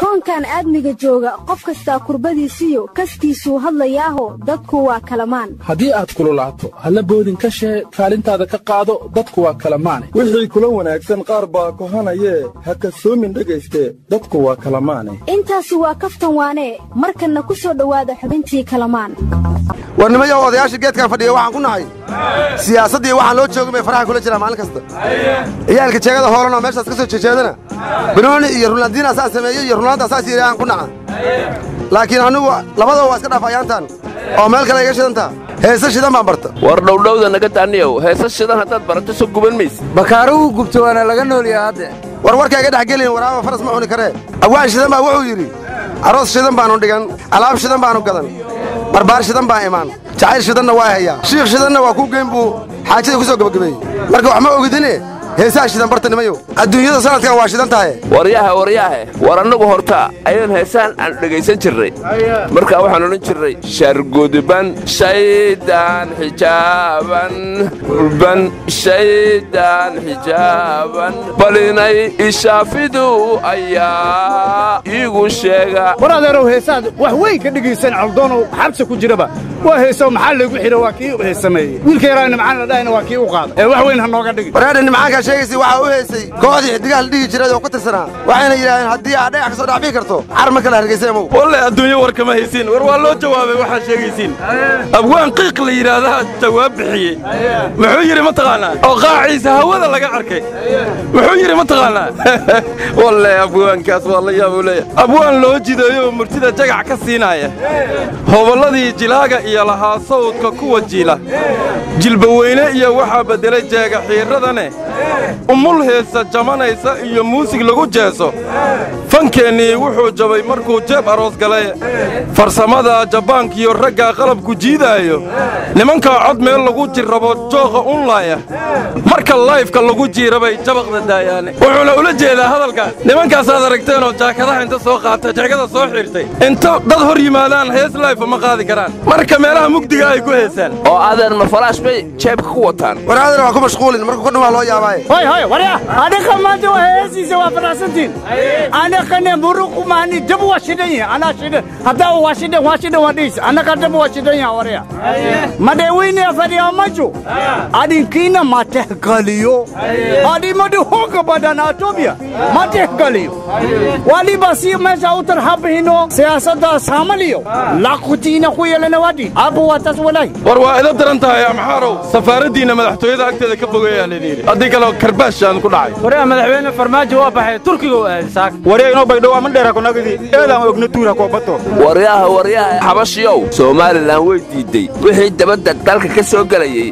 koonkan aadmiga jooga qof kastaa kurbadiisiyo kaskiisuu hadlayaaho dadku waa kalamaan. Haddii aad kululaato halla boodin ka shee kaalintaada ka qaado dadku waa kalamaane. Wixii kula wanaagsan qaar baa kohanayee ha kasoomin dhegayste dadku waa kalamaane. Intaasi waa kaftan waanee markanna ku soo dhowaada xubintii kalamaan. Warnimayow odayaasha geedkan fadhiya waxaan ku nahay. Siyaasaddii waxaan loo joogin bay faraha kula jiraa maalin kasta. Ciyaalka jeegada hoolan oo meeshaas ka soo jejeedana banooni iyo runlandiina saa sameeyey iyo runlaanta saas yidhi aan ku naca. Laakiin annugu labadaba waa iska dhaaf ayaantan oo meel kale iga shidantaa heese shidan baan barta. War dhowdhowda naga daaniyow heese shidan haddaad barato soo guban mayse bakaaruhu gubto waana laga noolyaha hadde. War warkaa iga dhex gelin waraaba faras ma cuni karee awaan shidan baa wuxuu yidhi aroos shidan baannu dhigan alaab shidan baannu gadan barbaar shidan baa imaan jacayl shidanna waa hayaa shiikh shidanna waa kuu geyn buu xaajadii ku soo gebagabeeyey marka wax ma ogidine heesaha shidan barta nimayow adduunyada sanadkan waa shidan tahay. Waryaahe waryaahe war annagu horta ayaan heesaan aan dhegaysan jirnay markaa waxaan odhan jirnay shargudban shaydaan xijaaban. Urban shaydaan xijaaban. Balinay ishaafidu ayaa iigu sheega. War adeerow heesaad wax weyn ka dhegaysan caldoonow xabsi ku jiraba. Waa heesow maxaa laygu xidha? Waa kii heesameeyey wiilka yaraa nimcaan la dhahayna? Waa kii u qaada. Ee wax weyn ha nooga dhigin waraadha nimcaankaa sheegaysay waxaa u heysay. Kooxdii xiddigaha la dhihi jiray oo ku tirsanaa waxayna yidhaaheen haddii aad dhagax ka soo dhacbii karto car ma kale hargayseemow walle adduunyo war kama haysiin. War waa loo jawaabay waxaad sheegaysiin. Abwaan qiiq la yidhaahdaa jawaab bixiyey. Muxuu yidhi ma taqaannaa oo qaaciisa hawada laga arkay. Muxuu yidhi ma taqaannaa walle abwaankaas waa la yaabuu leeyahay. Abwaan loo jideeyo oo murtida jagac ka siinaaya. Hobolladii jilaaga iyo lahaa sawdka kuwa jiila. Jilbaweyne iyo waxaa beddelay jeega xiirradane umul heesa jamanaysa iyo muusig lagu jeeso fankeennii wuxuu jabay markuu jeeb aroos galay. Farsamada jabbaankiyo raggaa qalabku jiidaayo. Nimankaa cod meel lagu jirrabo jooqa unlaaya marka layfka lagu jiirabay jabaqda daayaane wuxuuna ula jeedaa hadalkaas nimankaasaad aragteenoo jaakadaha inta soo qaata jeegada soo xidhtay inta dad hor yimaadaan hees layfa ma qaadi karaan. Marka meelaha mugdiga ay ku heesaan. Oo adeer ma falaash bay jeebka ku wataan. War adeer waa ku mashquulin marka kudhan waa loo yaabaaye kane muruku mani debu washidenya ana shida hata washide washide wadis ana ka debu washidenya waria made wini afari amacho adi kina mate kaliyo adi madu hoka badana tobia mate kaliyo wali basi mesha utar hab hino siyasada samaliyo laqutina khuyelana wadi abu watas walai warwa ila darantahay amxaro safaaradina madaxtooyada agteeda ka fogeeyaan leeyahay adii kale karbaash aan ku dhacay waria madaxweyne farmaajo waa baxay turkiga waa saak waria inoo baydhow ama dheera kunagidi eedaan ogna tuura koobato waryaha waryaha xabashiyow somalilan way diidday wixii dabadda dalka ka soo gelayey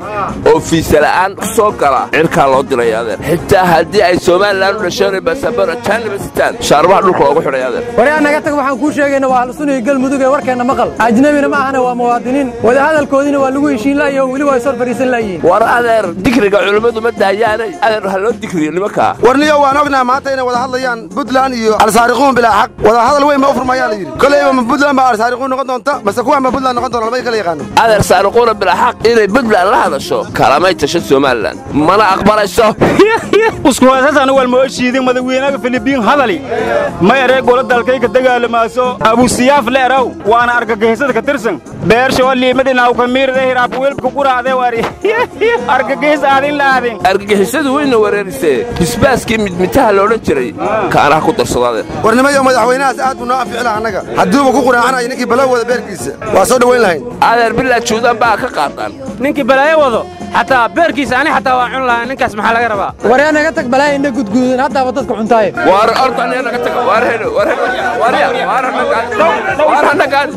oo fiisala'aan ku soo gala cirkaa loo diray adeer xitaa haddii ay somalilan u dhasheen basabara jaaniba sitaan shaarbaha dhulka loogu xidhay adeer waryaa naga tag waxaan kuu sheegayna waa halsuniga galmudug ee warkeenna maqal ajnebina ma ahana waa muwaadiniin wadahadalkoodiina waa lagu heshiin la'yo weli waa isor fadhiisan la'yihiin war adeer dikriga culimmadu ma daayaanay adeer ha loo dikriyo nimankaa warniyo waan ognaa maanta inay wada hadlayaan buntland iyo alsaariquun bilaa xaq. Wada hadal weyn ma u furmayaa la yidhi. Kolayba ma buntland baa alsaariquun noqon doonta? Mase kuwaan ma buntland noqon doona lamay kala yaqaano. Adeer saariquuna bilaa xaq inay buntland la hadasho kalamay tashan somalilan mana aqbalayso. Uskuhaasasana walmooshiidin madawiinaga filibiin hadali. Ma eree gola dalkayka dagaalamaaso abusiyaaf le'eraw waana argagixisada ka tirsan. Beersha oo liimadhinaaw kamiirada hiraab welbka quraade wari argagixis aadin. La'aadin argagixisadu wayna wereerisee bisbaaskii midmitaha loodhan jiray kaanaha ku darsado adeer warnimayo madaxweynahaas aad buu noo anficila annaga hadduuba ku quraacanayo ninkii balow wada beerkiisa waa soo dhowayn lahayn adeer bilaa juudan baa ka qaadaan ninkii balaayo wado xataa beerkiisa ani xataa waa cun lahaa ninkaas maxaa laga rabaa waryaa naga tag balaayo indha gudguudan haddaaba dadka cuntaaye war orta aniga naga taga war hedho war hedho warya war hanagaan war hanagaan